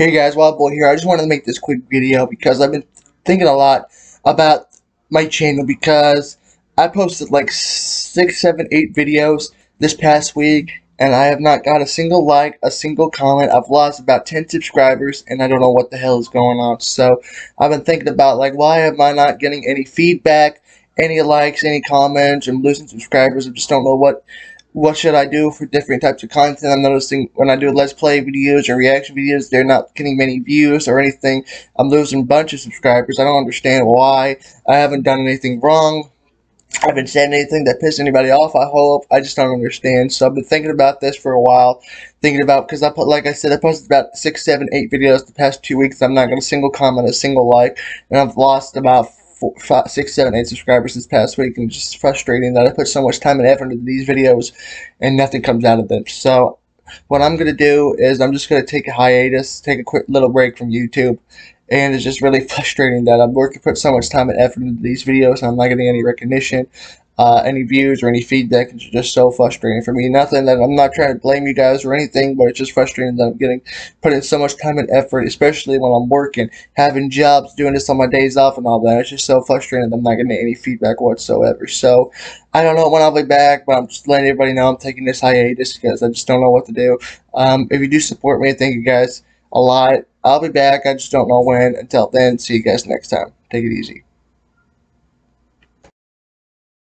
Hey guys, Wild Boy here. I just wanted to make this quick video because I've been thinking a lot about my channel because I posted like six, seven, eight videos this past week and I have not got a single like, a single comment. I've lost about 10 subscribers and I don't know what the hell is going on. So I've been thinking about like why am I not getting any feedback, any likes, any comments. I'm losing subscribers. I just don't know what what should I do for different types of content. I'm noticing when I do let's play videos or reaction videos, they're not getting many views or anything. I'm losing a bunch of subscribers. I don't understand why. I haven't done anything wrong. I haven't said anything that pissed anybody off. I hope. I just don't understand. So I've been thinking about this for a while. Thinking about because I put, like I said, I posted about six, seven, eight videos the past two weeks. I'm not going to single comment, a single like, and I've lost about four, five, six, seven, eight subscribers this past week, and it's just frustrating that I put so much time and effort into these videos, and nothing comes out of them. So, what I'm gonna do is I'm just gonna take a hiatus, take a quick little break from YouTube, and it's just really frustrating that I'm working, put so much time and effort into these videos, and I'm not getting any recognition uh, any views or any feedback. It's just so frustrating for me. Nothing that I'm not trying to blame you guys or anything, but it's just frustrating that I'm getting put in so much time and effort, especially when I'm working, having jobs, doing this on my days off and all that. It's just so frustrating that I'm not getting any feedback whatsoever. So I don't know when I'll be back, but I'm just letting everybody know I'm taking this hiatus because I just don't know what to do. Um, if you do support me, thank you guys a lot. I'll be back. I just don't know when. Until then, see you guys next time. Take it easy.